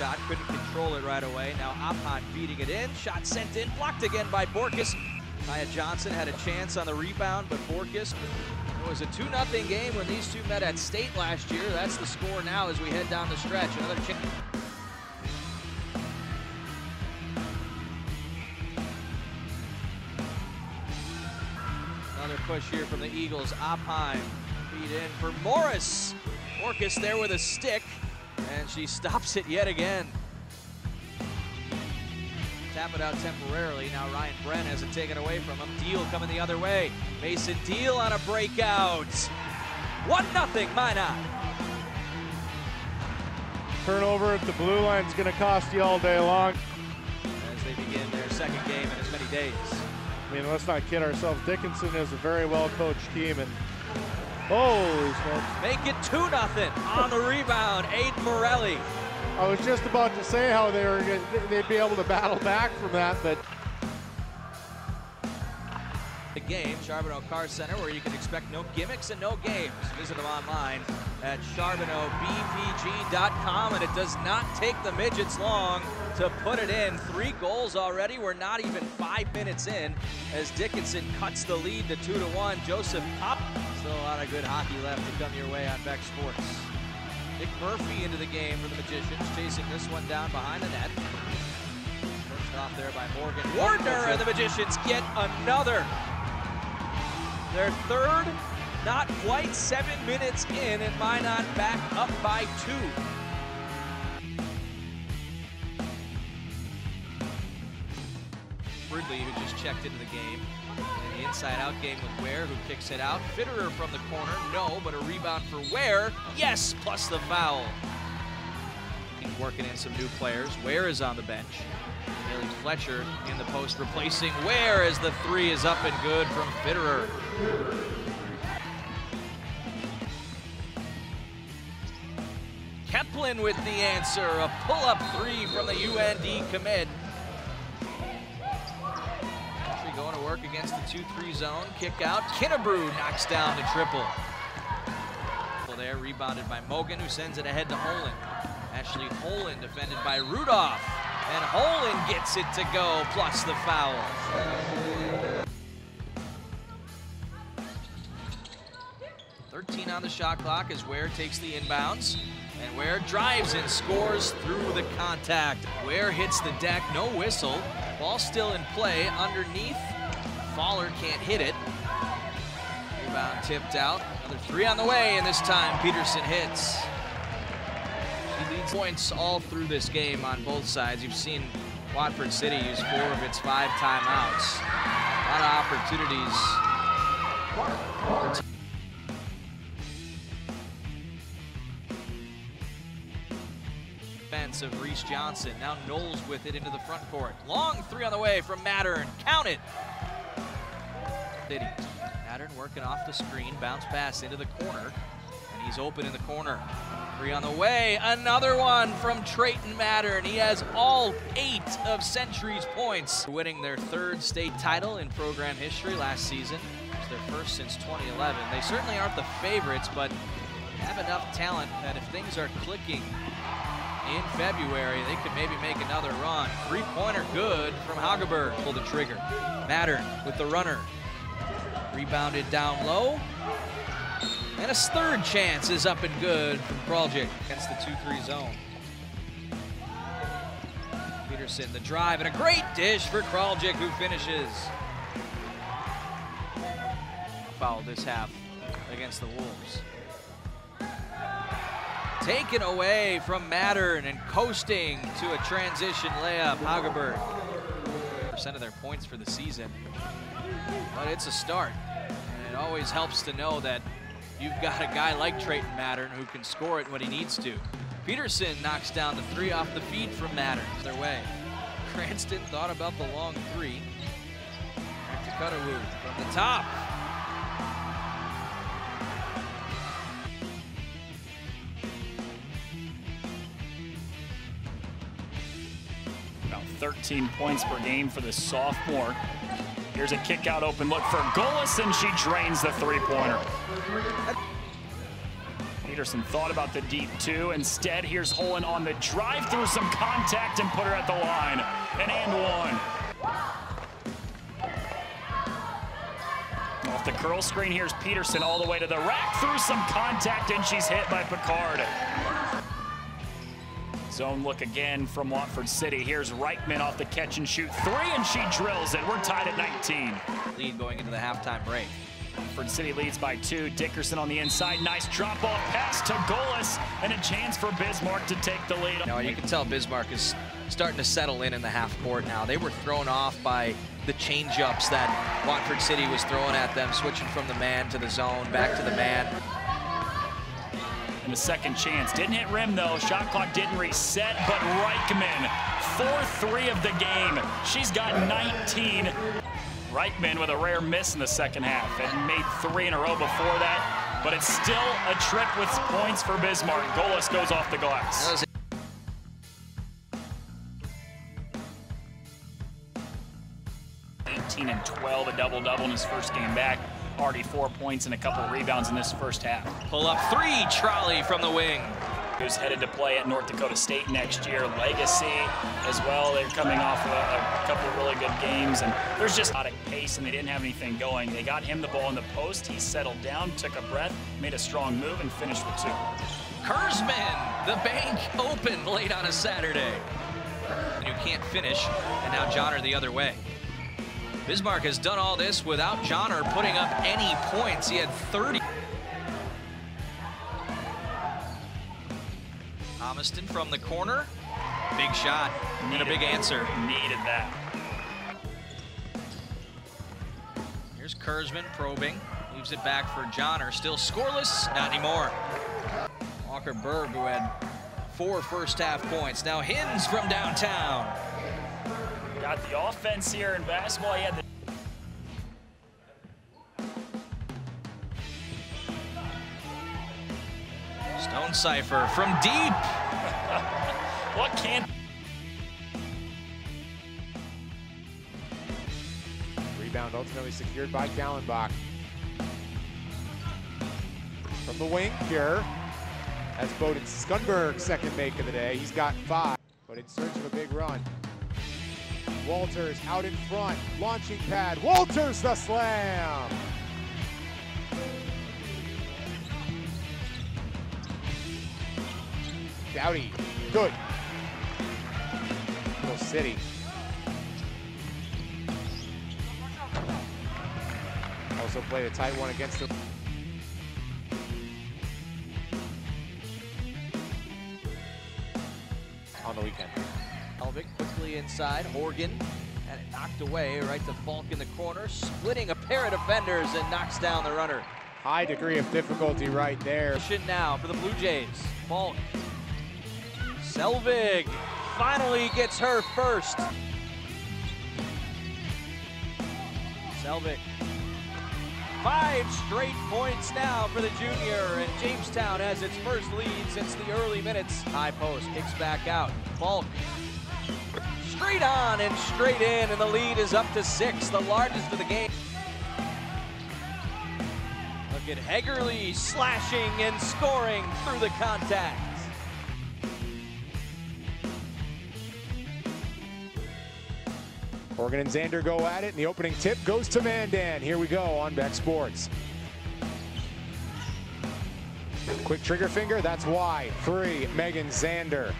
shot, couldn't control it right away. Now Opheim feeding it in. Shot sent in, blocked again by Bourque. Nia Johnson had a chance on the rebound, but Bourque. It was a 2 0 game when these two met at state last year. That's the score now as we head down the stretch. Another chance. Another push here from the Eagles. Opheim feed in for Morris. Orcus there with a stick, and she stops it yet again. Tap it out temporarily. Now Ryan Brent has it taken away from him. Deal coming the other way. Mason Deal on a breakout. 1-0 Minot. Turnover at the blue line is going to cost you all day long. As they begin their second game in as many days. I mean, let's not kid ourselves. Dickinson is a very well-coached team, and holy smokes. Make it 2-0 on the rebound. Aiden Morelli. I was just about to say how they were they'd be able to battle back from that, but the game, Charbonneau Car Center, where you can expect no gimmicks and no games. Visit them online at charbonneaubpg.com, and it does not take the midgets long to put it in. Three goals already. We're not even five minutes in as Dickinson cuts the lead to two to one. Joseph Pop. Still a lot of good hockey left to come your way on BEK Sports. Nick Murphy into the game for the Magicians, chasing this one down behind the net. First off there by Morgan Wardner, and the Magicians get another. Their third, not quite seven minutes in, and Minot back up by two. Ridley, who just checked into the game. Inside-out game with Ware, who kicks it out. Fitterer from the corner, no, but a rebound for Ware. Yes, plus the foul. He's working in some new players. Ware is on the bench. Haley Fletcher in the post replacing Ware as the three is up and good from Fitterer. Keplin with the answer, a pull-up three from the UND commit. Work against the 2-3 zone. Kick out. Kinnebrew knocks down the triple. Well, there, rebounded by Mogan, who sends it ahead to Holland. Ashley Holland defended by Rudolph. And Holland gets it to go, plus the foul. Thirteen on the shot clock as Ware takes the inbounds. And Ware drives and scores through the contact. Ware hits the deck, no whistle. Ball still in play underneath. Faller can't hit it. Rebound tipped out. Another three on the way, and this time Peterson hits. She leads points all through this game on both sides. You've seen Watford City use four of its five timeouts. A lot of opportunities. Defense of Reese Johnson. Now Knowles with it into the front court. Long three on the way from Mattern. Count it. City. Mattern working off the screen. Bounce pass into the corner. And he's open in the corner. Three on the way. Another one from Trayton Mattern. He has all eight of Century's points. Winning their third state title in program history last season. It's their first since 2011. They certainly aren't the favorites, but have enough talent that if things are clicking in February, they could maybe make another run. Three-pointer good from Hageberg. Pull the trigger. Mattern with the runner. Rebounded down low. And a third chance is up and good from Kraljic against the 2-3 zone. Peterson the drive and a great dish for Kraljic who finishes. Foul this half against the Wolves. Taken away from Mattern and coasting to a transition layup, Hageberg. Percent of their points for the season. But it's a start. And it always helps to know that you've got a guy like Trayton Mattern who can score it when he needs to. Peterson knocks down the three off the feed from Mattern. Their way. Cranston thought about the long three. Back to Cuttawu from the top. About 13 points per game for the sophomore. Here's a kick out open look for Golis, and she drains the three-pointer. Peterson thought about the deep two. Instead, here's Holen on the drive through some contact and put her at the line. An and one. Off the curl screen, here's Peterson all the way to the rack through some contact, and she's hit by Picard. Zone look again from Watford City. Here's Reichman off the catch and shoot three, and she drills it. We're tied at 19. Lead going into the halftime break. Watford City leads by two. Dickerson on the inside. Nice drop off pass to Golis, and a chance for Bismarck to take the lead. Now you can tell Bismarck is starting to settle in in the half court now. They were thrown off by the change-ups that Watford City was throwing at them, switching from the man to the zone, back to the man. And a second chance. Didn't hit rim, though. Shot clock didn't reset, but Reichman, 4-3 of the game. She's got 19. Reichman with a rare miss in the second half and made three in a row before that, but it's still a trip with points for Bismarck. Golis goes off the glass. 18 and 12, a double-double in his first game back. Already four points and a couple rebounds in this first half. Pull up three, trolley from the wing. Who's headed to play at North Dakota State next year. Legacy as well. They're coming off a, a couple of really good games, and there's just not a lot of pace, and they didn't have anything going. They got him the ball in the post. He settled down, took a breath, made a strong move, and finished with two. Kurzman, the bank open late on a Saturday. You can't finish, and now Johnner the other way. Bismarck has done all this without Johnner putting up any points. He had 30. Thomaston from the corner. Big shot and a big answer. Needed that. Here's Kurzman probing. Leaves it back for Johnner. Still scoreless. Not anymore. Walker Berg, who had four first half points. Now Hins from downtown. Got the offense here in basketball. He had the Stonecipher from deep. what can't Rebound ultimately secured by Kallenbach. From the wing here, that's Bowden Skunberg's second make of the day. He's got five, but in search of a big run. Walters out in front, launching pad. Walters the slam. Dowdy, good. Little City. Also played a tight one against the on the weekend. Helvig quickly inside. Horgan had it knocked away right to Falk in the corner, splitting a pair of defenders and knocks down the runner. High degree of difficulty right there. Now for the Blue Jays. Falk. Selvig finally gets her first. Selvig. Five straight points now for the junior, and Jamestown has its first lead since the early minutes. High post kicks back out. Falk straight on and straight in, and the lead is up to six, the largest of the game. Look at Hagerly slashing and scoring through the contact. Horgan and Zander go at it, and the opening tip goes to Mandan. Here we go on BEK Sports. Quick trigger finger, that's why. Three, Megan Zander.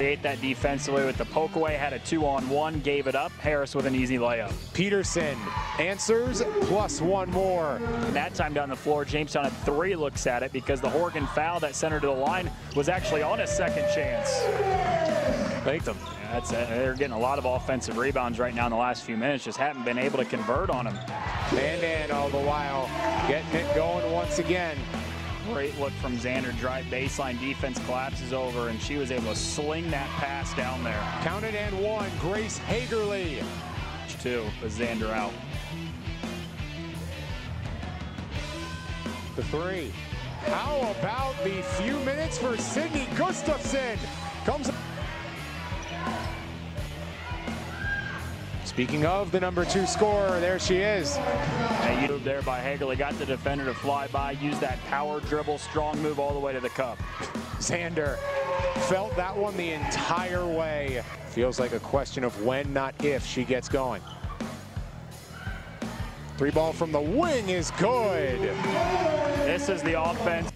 They ate that defensively with the poke away, had a two on one, gave it up. Harris with an easy layup. Peterson answers, plus one more. And that time down the floor, Jamestown had three looks at it because the Horgan foul that center to the line was actually on a second chance. Make them. That's it. They're getting a lot of offensive rebounds right now in the last few minutes, just haven't been able to convert on them. Mandan all the while getting it going once again. Great look from Zander. Drive baseline defense collapses over, and she was able to sling that pass down there. Counted and one, Grace Hagerly. Two with Zander out. The three. How about the few minutes for Sydney Gustafson? Comes Speaking of the number two scorer, there she is. Hey, you moved there by Hagerly, got the defender to fly by, used that power dribble, strong move all the way to the cup. Zander felt that one the entire way. Feels like a question of when, not if, she gets going. Three ball from the wing is good. This is the offense.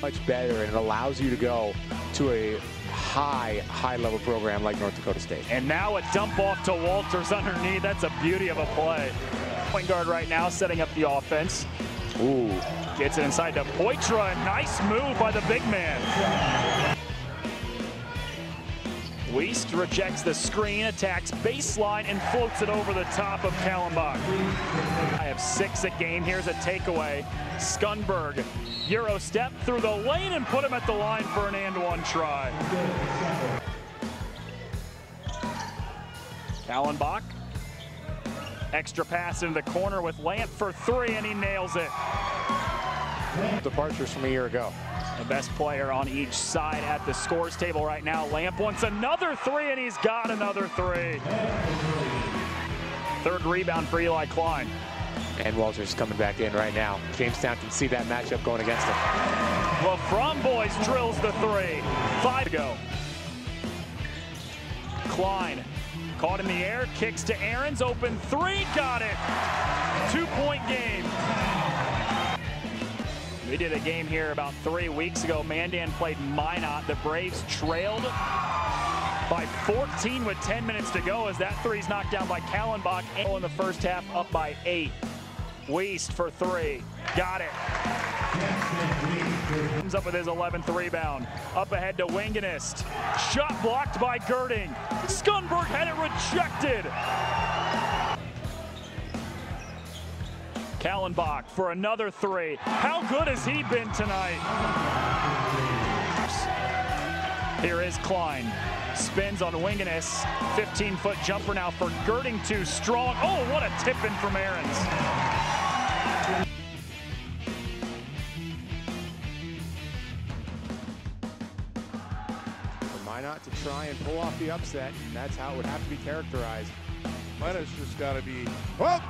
Much better, and it allows you to go to a high, high level program like North Dakota State. And now a dump off to Walters underneath. That's a beauty of a play. Point guard right now setting up the offense. Ooh. Gets it inside to Poitra. Nice move by the big man. Weist rejects the screen, attacks baseline, and floats it over the top of Kallenbach. I have six a game. Here's a takeaway. Skunberg, Euro step through the lane and put him at the line for an and one try. Kallenbach, extra pass into the corner with Lamp for three, and he nails it. Departures from a year ago. The best player on each side at the scores table right now. Lamp wants another three, and he's got another three. Third rebound for Eli Klein. And Walters coming back in right now. Jamestown can see that matchup going against him. Well, From Boys drills the three. Five to go. Klein caught in the air, kicks to Ahrens, open three, got it. Two-point game. We did a game here about three weeks ago. Mandan played Minot. The Braves trailed by 14 with 10 minutes to go as that three's knocked down by Kallenbach. In the first half, up by eight. Weist for three. Got it. Comes up with his 11th rebound. Up ahead to Wingenist. Shot blocked by Girding. Skunberg had it rejected. Kallenbach for another three. How good has he been tonight? Here is Klein. Spins on Wingenist. 15-foot jumper now for Girding too strong. Oh, what a tip in from Ahrens. For Minot to try and pull off the upset, and that's how it would have to be characterized. Minot's just got to be. Well,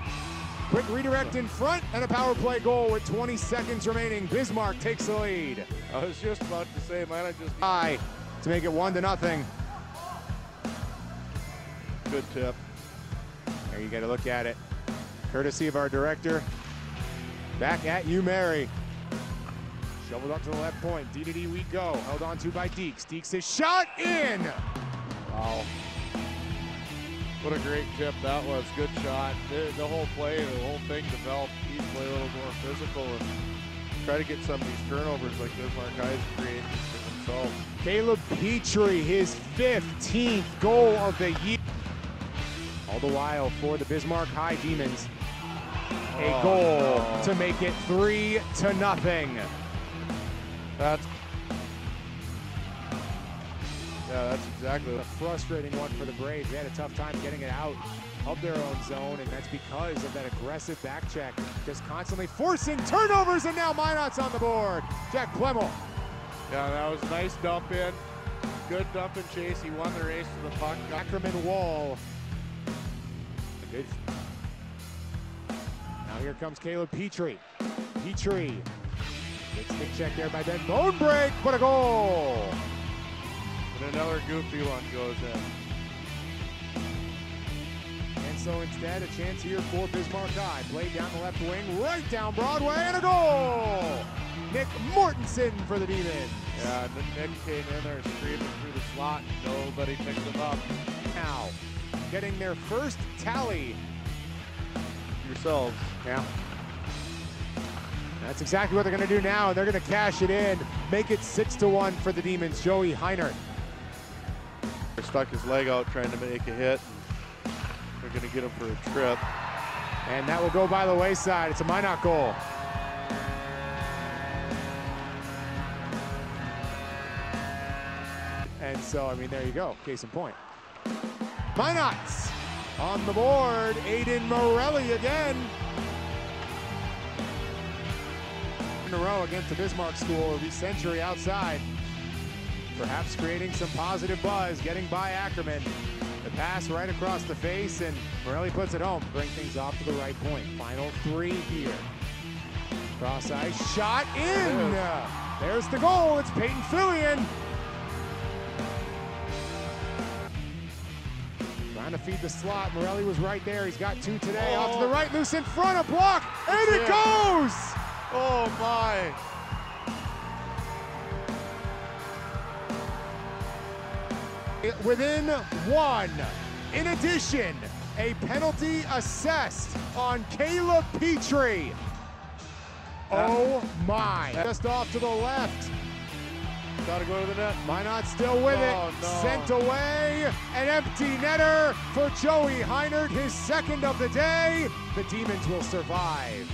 quick redirect in front and a power play goal with 20 seconds remaining. Bismarck takes the lead. I was just about to say, man, I just. High to make it one to nothing. Good tip. There you got to look at it. Courtesy of our director. Back at you, Mary. Shoveled up to the left point. D to D we go. Held on to by Deeks. Deeks is shot in. Wow. What a great tip that was. Good shot. The, the whole play, the whole thing developed. He play a little more physical and try to get some of these turnovers like Bismarck High's creating for themselves. Caleb Petrie, his 15th goal of the year. All the while for the Bismarck High Demons, a Oh, goal no. to make it three to nothing. That's. Yeah, that's exactly. A frustrating one for the Braves. They had a tough time getting it out of their own zone, and that's because of that aggressive back check, just constantly forcing turnovers, and now Minot's on the board. Jack Plemmel. Yeah, that was a nice dump in. Good dump and chase. He won the race to the puck. Ackerman Wall. Good. Now here comes Caleb Petrie. Petrie. Good stick check there by Ben. Bone break, but a goal. And another goofy one goes in. And so instead, a chance here for Bismarck High. Played down the left wing, right down Broadway, and a goal! Nick Mortensen for the Demons. Yeah, Nick came in there screaming through the slot. Nobody picked him up. Now, getting their first tally. Yourselves. Yeah. That's exactly what they're going to do now. They're going to cash it in, make it six to one for the Demons. Joey Heinert. Stuck his leg out trying to make a hit. They're going to get him for a trip. And that will go by the wayside. It's a Minot goal. And so, I mean, there you go. Case in point. Minots on the board. Aiden Morelli again. In a row against the Bismarck School of the century outside. Perhaps creating some positive buzz, getting by Ackerman. The pass right across the face, and Morelli puts it home. Bring things off to the right point. Final three here. Cross ice shot in. There's the goal. It's Peyton Fillion. Trying to feed the slot. Morelli was right there. He's got two today. Off to the oh. right, loose in front, a block, and it. goes. Oh my! Within one. In addition, a penalty assessed on Caleb Petrie. Oh my. Just off to the left. Gotta go to the net. Minot still with it. Oh, no. Sent away. An empty netter for Joey Heinert, his second of the day. The Demons will survive.